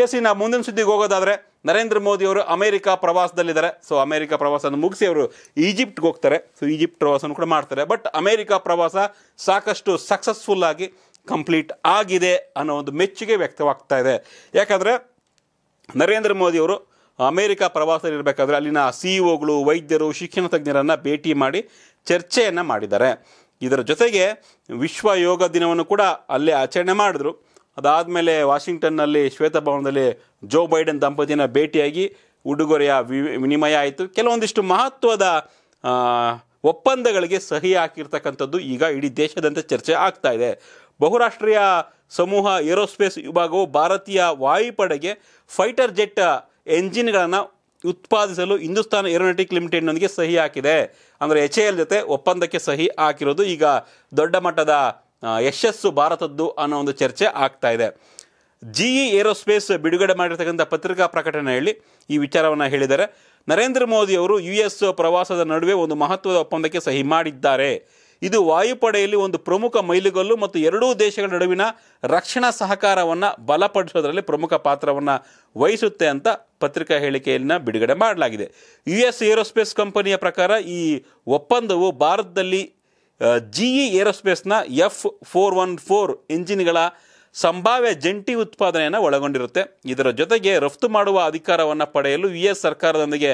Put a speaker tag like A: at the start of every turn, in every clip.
A: S ಇನ್ನು ಮುಂದಿನ ಸುದ್ದಿಗೆ ಹೋಗೋದಾದರೆ ನರೇಂದ್ರ ಮೋದಿ ಅವರು ಅಮೆರಿಕ ಪ್ರವಾಸದಲ್ಲಿದ್ದಾರೆ. ಸೊ ಅಮೆರಿಕ ಪ್ರವಾಸನ ಮುಗಿಸಿ ಅವರು ಈಜಿಪ್ಟ್ಗೆ ಹೋಗ್ತಾರೆ. ಸೊ ಈಜಿಪ್ಟ್ ಪ್ರವಾಸವನ್ನು ಕೂಡ ಮಾಡ್ತಾರೆ. ಬಟ್ ಅಮೆರಿಕ ಪ್ರವಾಸ ಸಾಕಷ್ಟು ಸಕ್ಸಸ್ಫುಲ್ ಆಗಿ ಕಂಪ್ಲೀಟ್ ಆಗಿದೆ ಅನ್ನೋ ಒಂದು ಮೆಚ್ಚುಗೆ ವ್ಯಕ್ತವಾಗ್ತಾ ಇದೆ. ಯಾಕಂದರೆ ನರೇಂದ್ರ ಮೋದಿಯವರು ಅಮೆರಿಕ ಪ್ರವಾಸದಲ್ಲಿರಬೇಕಾದ್ರೆ ಅಲ್ಲಿನ ಸಿ ಇಒಗಳು ವೈದ್ಯರು, ಶಿಕ್ಷಣ ತಜ್ಞರನ್ನು ಭೇಟಿ ಮಾಡಿ ಚರ್ಚೆಯನ್ನು ಮಾಡಿದ್ದಾರೆ. ಇದರ ಜೊತೆಗೆ ವಿಶ್ವ ಯೋಗ ದಿನವನ್ನು ಕೂಡ ಅಲ್ಲೇ ಆಚರಣೆ ಮಾಡಿದ್ರು. ಅದಾದಮೇಲೆ ವಾಷಿಂಗ್ಟನ್ನಲ್ಲಿ ಶ್ವೇತಭವನದಲ್ಲಿ ಜೋ ಬೈಡನ್ ದಂಪತಿನ ಭೇಟಿಯಾಗಿ ಉಡುಗೊರೆಯ ವಿನಿಮಯ ಆಯಿತು. ಕೆಲವೊಂದಿಷ್ಟು ಮಹತ್ವದ ಒಪ್ಪಂದಗಳಿಗೆ ಸಹಿ ಹಾಕಿರ್ತಕ್ಕಂಥದ್ದು ಈಗ ಇಡೀ ದೇಶದಂತೆ ಚರ್ಚೆ ಆಗ್ತಾ ಇದೆ. ಬಹುರಾಷ್ಟ್ರೀಯ ಸಮೂಹ ಏರೋಸ್ಪೇಸ್ ವಿಭಾಗವು ಭಾರತೀಯ ವಾಯುಪಡೆಗೆ ಫೈಟರ್ ಜೆಟ್ ಎಂಜಿನ್ಗಳನ್ನು ಉತ್ಪಾದಿಸಲು ಹಿಂದೂಸ್ತಾನ್ ಏರೋನಾಟಿಕ್ ಲಿಮಿಟೆಡ್ನೊಂದಿಗೆ ಸಹಿ ಹಾಕಿದೆ. ಅಂದರೆ ಎಚ್ ಎಲ್ ಜೊತೆ ಒಪ್ಪಂದಕ್ಕೆ ಸಹಿ ಹಾಕಿರೋದು ಈಗ ದೊಡ್ಡ ಮಟ್ಟದ ಯಶಸ್ಸು ಭಾರತದ್ದು ಅನ್ನೋ ಒಂದು ಚರ್ಚೆ ಆಗ್ತಾ ಇದೆ. ಜಿ ಇ ಏರೋಸ್ಪೇಸ್ ಬಿಡುಗಡೆ ಮಾಡಿರ್ತಕ್ಕಂಥ ಪತ್ರಿಕಾ ಪ್ರಕಟಣೆಯಲ್ಲಿ ಈ ವಿಚಾರವನ್ನು ಹೇಳಿದ್ದಾರೆ. ನರೇಂದ್ರ ಮೋದಿ ಅವರು ಯು ಎಸ್ ಪ್ರವಾಸದ ನಡುವೆ ಒಂದು ಮಹತ್ವದ ಒಪ್ಪಂದಕ್ಕೆ ಸಹಿ ಮಾಡಿದ್ದಾರೆ. ಇದು ವಾಯುಪಡೆಯಲ್ಲಿ ಒಂದು ಪ್ರಮುಖ ಮೈಲುಗಲ್ಲು ಮತ್ತು ಎರಡೂ ದೇಶಗಳ ನಡುವಿನ ರಕ್ಷಣಾ ಸಹಕಾರವನ್ನು ಬಲಪಡಿಸೋದರಲ್ಲಿ ಪ್ರಮುಖ ಪಾತ್ರವನ್ನು ವಹಿಸುತ್ತೆ ಅಂತ ಪತ್ರಿಕಾ ಹೇಳಿಕೆಯನ್ನು ಬಿಡುಗಡೆ ಮಾಡಲಾಗಿದೆ. ಯು ಎಸ್ ಏರೋಸ್ಪೇಸ್ ಕಂಪನಿಯ ಪ್ರಕಾರ ಈ ಒಪ್ಪಂದವು ಭಾರತದಲ್ಲಿ ಜಿ ಇ ಏರೋಸ್ಪೇಸ್ನ ಎಫ್ ಫೋರ್ ಒನ್ ಫೋರ್ ಇಂಜಿನ್ಗಳ ಸಂಭಾವ್ಯ ಜಂಟಿ ಉತ್ಪಾದನೆಯನ್ನು ಒಳಗೊಂಡಿರುತ್ತೆ. ಇದರ ಜೊತೆಗೆ ರಫ್ತು ಮಾಡುವ ಅಧಿಕಾರವನ್ನು ಪಡೆಯಲು ಯು ಎಸ್ ಸರ್ಕಾರದೊಂದಿಗೆ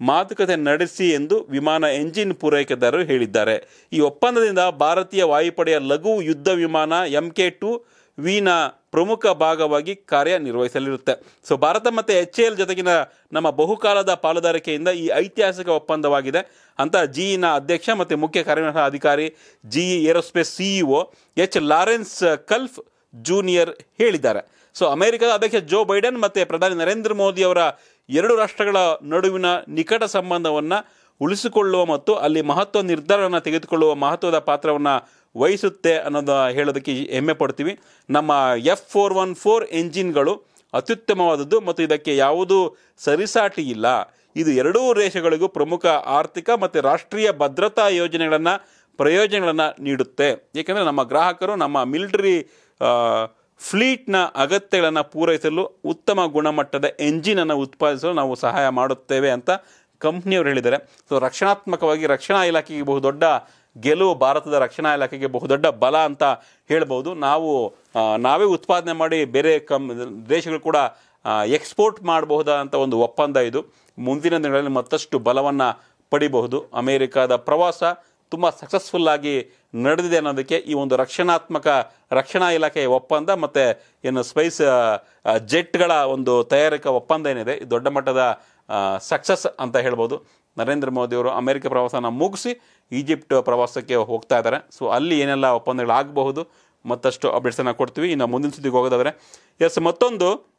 A: ಮಾತುಕತೆ ನಡೆಸಿ ಎಂದು ವಿಮಾನ ಎಂಜಿನ್ ಪೂರೈಕೆದಾರರು ಹೇಳಿದ್ದಾರೆ. ಈ ಒಪ್ಪಂದದಿಂದ ಭಾರತೀಯ ವಾಯುಪಡೆಯ ಲಘು ಯುದ್ಧ ವಿಮಾನ ಎಂ ಕೆ ಟು ವಿನ ಪ್ರಮುಖ ಭಾಗವಾಗಿ ಕಾರ್ಯನಿರ್ವಹಿಸಲಿರುತ್ತೆ. ಸೊ ಭಾರತ ಮತ್ತು ಎಚ್ ಎಲ್ ಜೊತೆಗಿನ ನಮ್ಮ ಬಹುಕಾಲದ ಪಾಲುದಾರಿಕೆಯಿಂದ ಈ ಐತಿಹಾಸಿಕ ಒಪ್ಪಂದವಾಗಿದೆ. ಅಂತ ಜಿಇನ ಅಧ್ಯಕ್ಷ ಮತ್ತು ಮುಖ್ಯ ಕಾರ್ಯನಿರ್ವಹಣಾ ಅಧಿಕಾರಿ GE aerospace CEO H Lawrence Culp junior ಹೇಳಿದ್ದಾರೆ. ಸೊ ಅಮೆರಿಕದ ಅಧ್ಯಕ್ಷ ಜೋ ಬೈಡನ್ ಮತ್ತು ಪ್ರಧಾನಿ ನರೇಂದ್ರ ಮೋದಿ ಅವರ ಎರಡು ರಾಷ್ಟ್ರಗಳ ನಡುವಿನ ನಿಕಟ ಸಂಬಂಧವನ್ನು ಉಳಿಸಿಕೊಳ್ಳುವ ಮತ್ತು ಅಲ್ಲಿ ಮಹತ್ವ ನಿರ್ಧಾರವನ್ನು ತೆಗೆದುಕೊಳ್ಳುವ ಮಹತ್ವದ ಪಾತ್ರವನ್ನು ವಹಿಸುತ್ತೆ ಅನ್ನೋದು ಹೇಳೋದಕ್ಕೆ ಹೆಮ್ಮೆ ಪಡ್ತೀವಿ. ನಮ್ಮ ಎಫ್ ಫೋರ್ ಒನ್ ಫೋರ್ ಎಂಜಿನ್ಗಳು ಅತ್ಯುತ್ತಮವಾದದ್ದು ಮತ್ತು ಇದಕ್ಕೆ ಯಾವುದೂ ಸರಿಸಾಟಿ ಇಲ್ಲ. ಇದು ಎರಡೂ ದೇಶಗಳಿಗೂ ಪ್ರಮುಖ ಆರ್ಥಿಕ ಮತ್ತು ರಾಷ್ಟ್ರೀಯ ಭದ್ರತಾ ಯೋಜನೆಗಳನ್ನು, ಪ್ರಯೋಜನಗಳನ್ನು ನೀಡುತ್ತೆ. ಏಕೆಂದರೆ ನಮ್ಮ ಗ್ರಾಹಕರು ನಮ್ಮ ಮಿಲಿಟರಿ ಫ್ಲೀಟ್ನ ಅಗತ್ಯಗಳನ್ನು ಪೂರೈಸಲು ಉತ್ತಮ ಗುಣಮಟ್ಟದ ಎಂಜಿನನ್ನು ಉತ್ಪಾದಿಸಲು ನಾವು ಸಹಾಯ ಮಾಡುತ್ತೇವೆ ಅಂತ ಕಂಪ್ನಿಯವರು ಹೇಳಿದ್ದಾರೆ. ಸೊ ರಕ್ಷಣಾತ್ಮಕವಾಗಿ ರಕ್ಷಣಾ ಇಲಾಖೆಗೆ ಬಹುದೊಡ್ಡ ಗೆಲುವು ಭಾರತದ ರಕ್ಷಣಾ ಇಲಾಖೆಗೆ ಬಹುದೊಡ್ಡ ಬಲ ಅಂತ ಹೇಳ್ಬೋದು. ನಾವು ನಾವೇ ಉತ್ಪಾದನೆ ಮಾಡಿ ಬೇರೆ ಕಮ್, ದೇಶಗಳು ಕೂಡ ಎಕ್ಸ್ಪೋರ್ಟ್ ಮಾಡಬಹುದಾದಂಥ ಒಂದು ಒಪ್ಪಂದ ಇದು. ಮುಂದಿನ ದಿನಗಳಲ್ಲಿ ಮತ್ತಷ್ಟು ಬಲವನ್ನು ಪಡಿಬಹುದು. ಅಮೇರಿಕಾದ ಪ್ರವಾಸ ತುಂಬ ಸಕ್ಸಸ್ಫುಲ್ಲಾಗಿ ನಡೆದಿದೆ ಅನ್ನೋದಕ್ಕೆ ಈ ಒಂದು ರಕ್ಷಣಾತ್ಮಕ ರಕ್ಷಣಾ ಇಲಾಖೆಯ ಒಪ್ಪಂದ ಮತ್ತು ಏನು ಸ್ಪೈಸ್ ಜೆಟ್ಗಳ ಒಂದು ತಯಾರಿಕಾ ಒಪ್ಪಂದ ಏನಿದೆ ದೊಡ್ಡ ಮಟ್ಟದ ಸಕ್ಸಸ್ ಅಂತ ಹೇಳ್ಬೋದು. ನರೇಂದ್ರ ಮೋದಿಯವರು ಅಮೆರಿಕ ಪ್ರವಾಸನ ಮುಗಿಸಿ ಈಜಿಪ್ಟ್ ಪ್ರವಾಸಕ್ಕೆ ಹೋಗ್ತಾ ಇದ್ದಾರೆ. ಸೊ ಅಲ್ಲಿ ಏನೆಲ್ಲ ಒಪ್ಪಂದಗಳಾಗಬಹುದು ಮತ್ತಷ್ಟು ಅಪ್ಡೇಟ್ಸನ್ನು ಕೊಡ್ತೀವಿ. ಇನ್ನು ಮುಂದಿನ ಸುದ್ದಿಗೆ ಹೋಗೋದಾದರೆ, ಎಸ್, ಮತ್ತೊಂದು